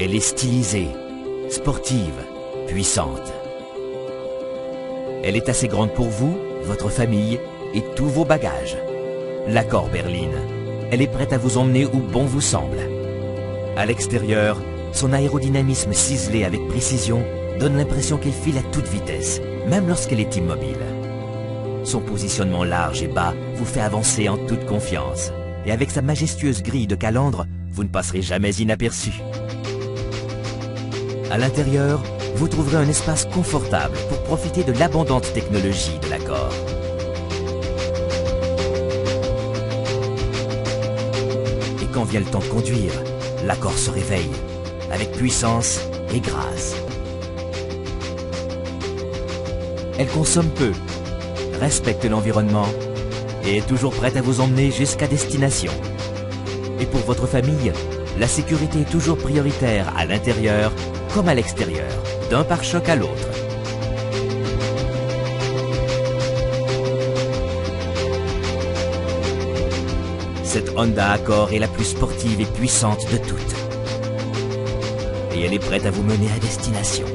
Elle est stylisée, sportive, puissante. Elle est assez grande pour vous, votre famille et tous vos bagages. L'accord berline. Elle est prête à vous emmener où bon vous semble. À l'extérieur, son aérodynamisme ciselé avec précision donne l'impression qu'elle file à toute vitesse, même lorsqu'elle est immobile. Son positionnement large et bas vous fait avancer en toute confiance. Et avec sa majestueuse grille de calandre, vous ne passerez jamais inaperçu. À l'intérieur, vous trouverez un espace confortable pour profiter de l'abondante technologie de l'accord. Et quand vient le temps de conduire, l'accord se réveille, avec puissance et grâce. Elle consomme peu, respecte l'environnement et est toujours prête à vous emmener jusqu'à destination. Et pour votre famille, la sécurité est toujours prioritaire à l'intérieur comme à l'extérieur, d'un pare-choc à l'autre. Cette Honda Accord est la plus sportive et puissante de toutes. Et elle est prête à vous mener à destination.